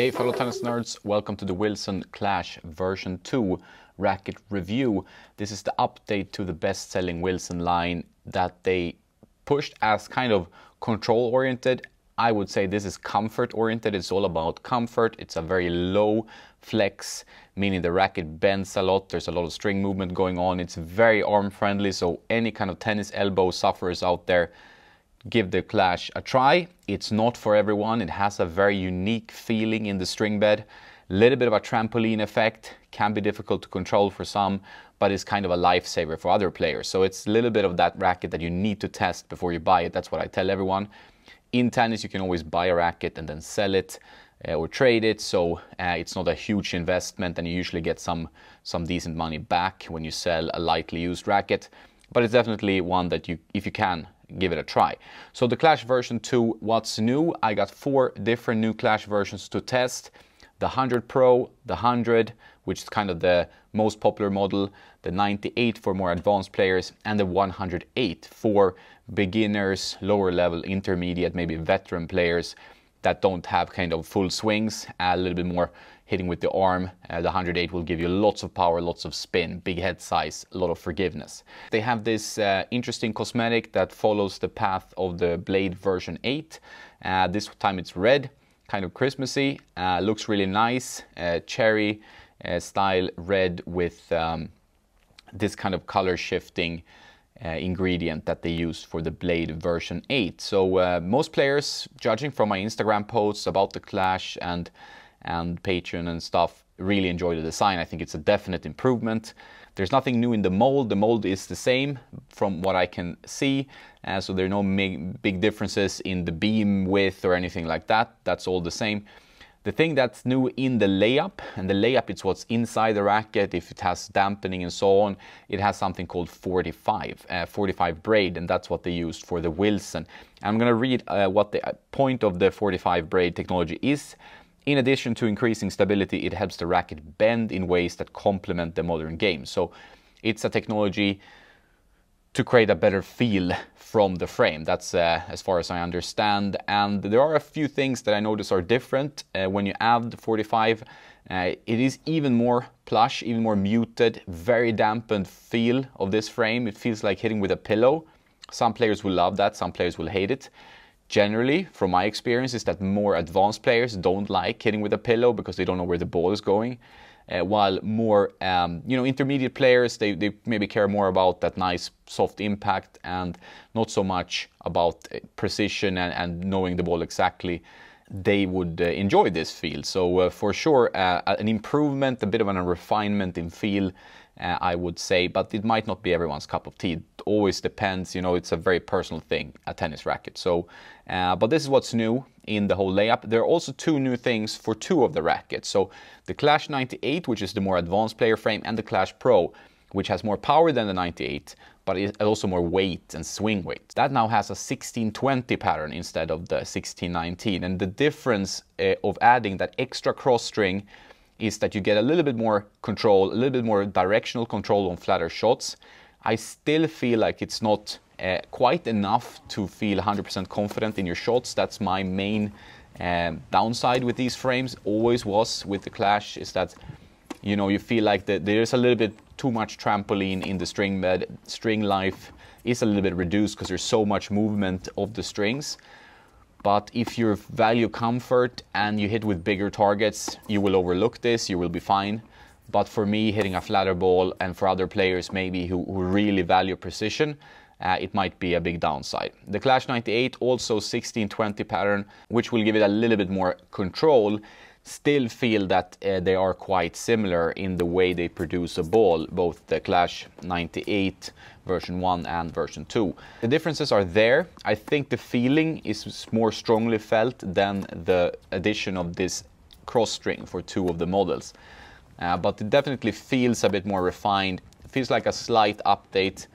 Hey fellow tennis nerds, welcome to the Wilson Clash version 2 racket review. This is the update to the best-selling Wilson line that they pushed as kind of control oriented. I would say this is comfort oriented. It's all about comfort. It's a very low flex, meaning the racket bends a lot. There's a lot of string movement going on. It's very arm friendly, so any kind of tennis elbow sufferers out there give the Clash a try. It's not for everyone. It has a very unique feeling in the string bed. Little bit of a trampoline effect, can be difficult to control for some, but it's kind of a lifesaver for other players. So it's a little bit of that racket that you need to test before you buy it. That's what I tell everyone. In tennis, you can always buy a racket and then sell it uh, or trade it. So uh, it's not a huge investment and you usually get some, some decent money back when you sell a lightly used racket. But it's definitely one that you, if you can, give it a try. So the Clash version 2, what's new? I got four different new Clash versions to test. The 100 Pro, the 100, which is kind of the most popular model, the 98 for more advanced players, and the 108 for beginners, lower level, intermediate, maybe veteran players that don't have kind of full swings, a little bit more hitting with the arm. Uh, the 108 will give you lots of power, lots of spin, big head size, a lot of forgiveness. They have this uh, interesting cosmetic that follows the path of the Blade version 8. Uh, this time it's red, kind of Christmassy, uh, looks really nice, uh, cherry uh, style red with um, this kind of color shifting uh, ingredient that they use for the Blade version 8. So uh, most players, judging from my Instagram posts about the Clash and and Patreon and stuff really enjoy the design. I think it's a definite improvement. There's nothing new in the mold. The mold is the same from what I can see. Uh, so there are no big differences in the beam width or anything like that. That's all the same. The thing that's new in the layup, and the layup is what's inside the racket, if it has dampening and so on, it has something called 45, uh, 45 braid, and that's what they used for the Wilson. I'm going to read uh, what the point of the 45 braid technology is. In addition to increasing stability, it helps the racket bend in ways that complement the modern game. So it's a technology to create a better feel from the frame. That's uh, as far as I understand. And there are a few things that I notice are different uh, when you add the 45. Uh, it is even more plush, even more muted, very dampened feel of this frame. It feels like hitting with a pillow. Some players will love that, some players will hate it generally, from my experience, is that more advanced players don't like hitting with a pillow because they don't know where the ball is going. Uh, while more, um, you know, intermediate players, they, they maybe care more about that nice soft impact and not so much about uh, precision and, and knowing the ball exactly. They would uh, enjoy this feel. So uh, for sure, uh, an improvement, a bit of a refinement in feel uh, I would say, but it might not be everyone's cup of tea. It always depends, you know, it's a very personal thing, a tennis racket. So, uh, but this is what's new in the whole layup. There are also two new things for two of the rackets. So the Clash 98, which is the more advanced player frame, and the Clash Pro, which has more power than the 98, but it also more weight and swing weight. That now has a 1620 pattern instead of the 1619. And the difference uh, of adding that extra cross string is that you get a little bit more control, a little bit more directional control on flatter shots. I still feel like it's not uh, quite enough to feel 100% confident in your shots. That's my main um, downside with these frames, always was with the Clash, is that you know you feel like the, there's a little bit too much trampoline in the string bed. String life is a little bit reduced because there's so much movement of the strings. But if you value comfort and you hit with bigger targets, you will overlook this, you will be fine. But for me, hitting a flatter ball, and for other players maybe who, who really value precision, uh, it might be a big downside. The Clash 98 also 1620 pattern, which will give it a little bit more control still feel that uh, they are quite similar in the way they produce a ball, both the Clash 98 version 1 and version 2. The differences are there. I think the feeling is more strongly felt than the addition of this cross string for two of the models. Uh, but it definitely feels a bit more refined. It feels like a slight update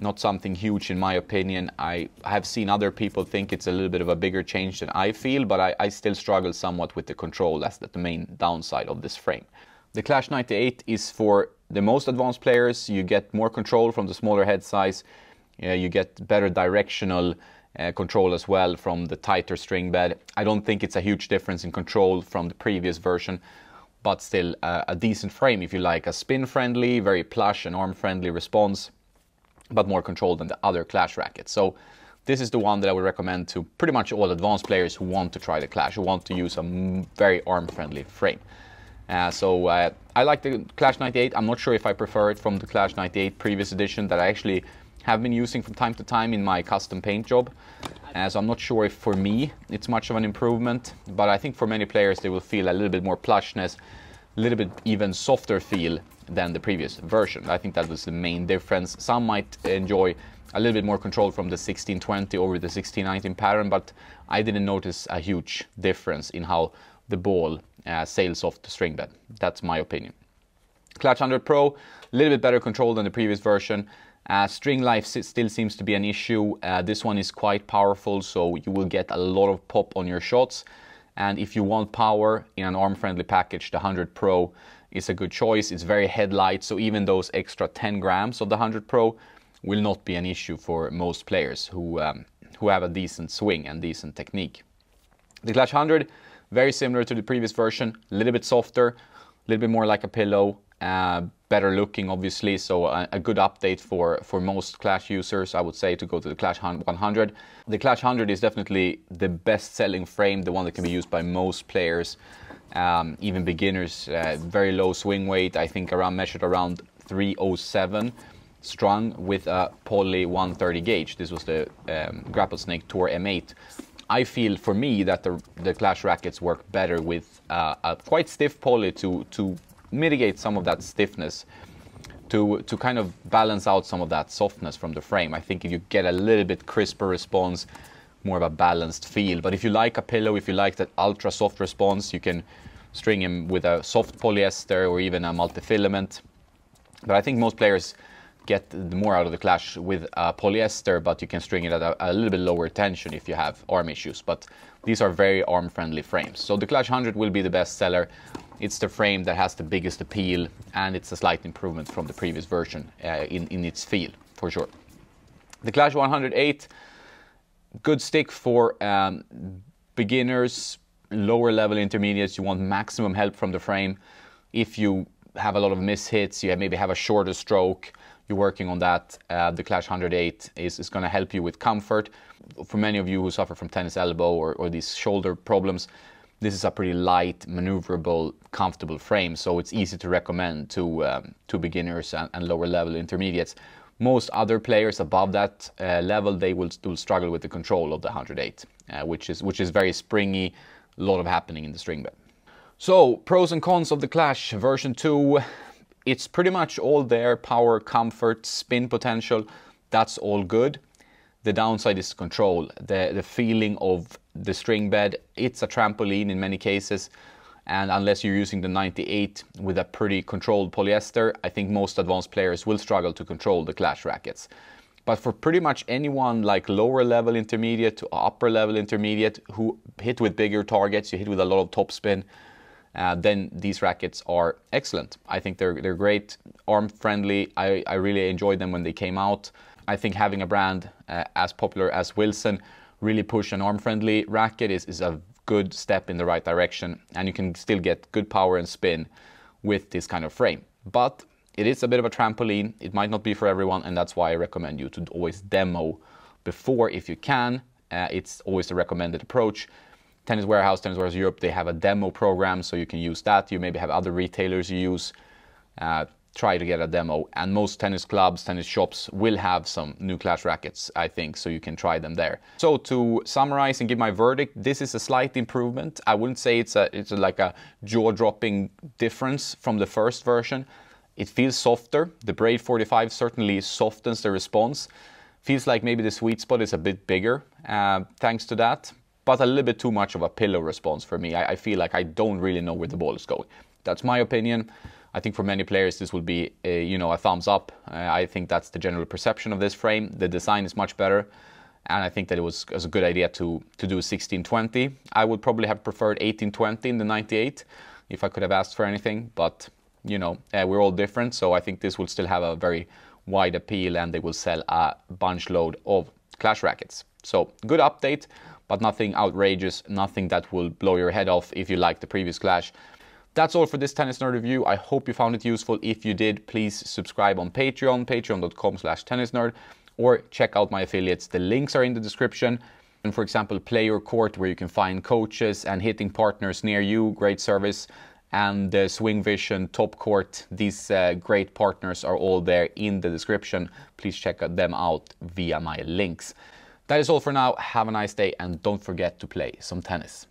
not something huge in my opinion. I have seen other people think it's a little bit of a bigger change than I feel, but I, I still struggle somewhat with the control. That's the main downside of this frame. The Clash 98 is for the most advanced players. You get more control from the smaller head size. Uh, you get better directional uh, control as well from the tighter string bed. I don't think it's a huge difference in control from the previous version, but still uh, a decent frame if you like. A spin friendly, very plush and arm friendly response, but more control than the other Clash rackets. So this is the one that I would recommend to pretty much all advanced players who want to try the Clash, who want to use a very arm friendly frame. Uh, so uh, I like the Clash 98. I'm not sure if I prefer it from the Clash 98 previous edition that I actually have been using from time to time in my custom paint job. Uh, so I'm not sure if for me it's much of an improvement, but I think for many players they will feel a little bit more plushness, a little bit even softer feel than the previous version. I think that was the main difference. Some might enjoy a little bit more control from the 1620 over the 1619 pattern, but I didn't notice a huge difference in how the ball uh, sails off the string bed. That's my opinion. Clash 100 Pro, a little bit better control than the previous version. Uh, string life still seems to be an issue. Uh, this one is quite powerful, so you will get a lot of pop on your shots. And if you want power in an arm-friendly package, the 100 Pro is a good choice. It's very headlight, so even those extra 10 grams of the 100 Pro will not be an issue for most players who, um, who have a decent swing and decent technique. The Clash 100, very similar to the previous version, a little bit softer, a little bit more like a pillow, uh, better looking obviously. So a, a, good update for for most clash users i would say to go to the clash 100 the clash 100 is definitely the best selling frame the one that can be used by most players um, even beginners. Uh, very low swing weight i think around measured around 307 strung with a poly 130 gauge. This was the um, Grapplesnake Tour M8 I feel for me that the, the Clash rackets work better with uh, a quite stiff poly to, to mitigate some of that stiffness to to kind of balance out some of that softness from the frame. I think if you get a little bit crisper response, more of a balanced feel. But if you like a pillow, if you like that ultra soft response, you can string him with a soft polyester or even a multi-filament. But I think most players get more out of the clash with uh, polyester, but you can string it at a, a, little bit lower tension if you have arm issues. But these are very arm-friendly frames. So the Clash 100 will be the best seller. It's the frame that has the biggest appeal, and it's a slight improvement from the previous version uh, in, in its feel, for sure. The Clash 108, good stick for um, beginners, lower level intermediates. You want maximum help from the frame. If you have a lot of mishits, you maybe have a shorter stroke, you're working on that. Uh, the Clash 108 is, is going to help you with comfort. For many of you who suffer from tennis elbow or, or these shoulder problems, this is a pretty light, maneuverable, comfortable frame, so it's easy to recommend to um, to beginners and, and, lower level intermediates. Most other players above that uh, level, they will still struggle with the control of the 108, uh, which is which is very springy, a lot of happening in the string bed. So pros and cons of the Clash version 2. It's pretty much all there, power, comfort, spin potential, that's all good. The downside is control, the, the feeling of the string bed. It's a trampoline in many cases. And unless you're using the 98 with a pretty controlled polyester, I think most advanced players will struggle to control the clash rackets. But for pretty much anyone like lower level intermediate to upper level intermediate who hit with bigger targets, you hit with a lot of topspin, uh, then these rackets are excellent. I think they're, they're great, arm friendly. I, I really enjoyed them when they came out. I think having a brand uh, as popular as Wilson really push an arm-friendly racket is, is a good step in the right direction, and you can still get good power and spin with this kind of frame. But it is a bit of a trampoline. It might not be for everyone, and that's why I recommend you to always demo before if you can. Uh, it's always the recommended approach. Tennis Warehouse, Tennis Warehouse Europe, they have a demo program, so you can use that. You maybe have other retailers you use. Uh, try to get a demo. And most tennis clubs, tennis shops will have some new Clash rackets, I think, so you can try them there. So to summarize and give my verdict, this is a slight improvement. I wouldn't say it's a it's a, like a jaw-dropping difference from the first version. It feels softer. The Braid 45 certainly softens the response. Feels like maybe the sweet spot is a bit bigger uh, thanks to that, but a little bit too much of a pillow response for me. I, I feel like I don't really know where the ball is going. That's my opinion. I think for many players this will be a, you know a thumbs up. Uh, I think that's the general perception of this frame. The design is much better, and I think that it was, was a good idea to to do 1620. I would probably have preferred 1820 in the 98 if I could have asked for anything, but you know uh, we're all different, so I think this will still have a very wide appeal, and they will sell a bunch load of Clash rackets. So good update, but nothing outrageous, nothing that will blow your head off if you like the previous Clash. That's all for this Tennis Nerd review. I hope you found it useful. If you did, please subscribe on Patreon, patreon.com slash tennisnerd, or check out my affiliates. The links are in the description. And for example, Play Your Court, where you can find coaches and hitting partners near you, great service. And uh, SwingVision, Top Court, these uh, great partners are all there in the description. Please check them out via my links. That is all for now. Have a nice day and don't forget to play some tennis.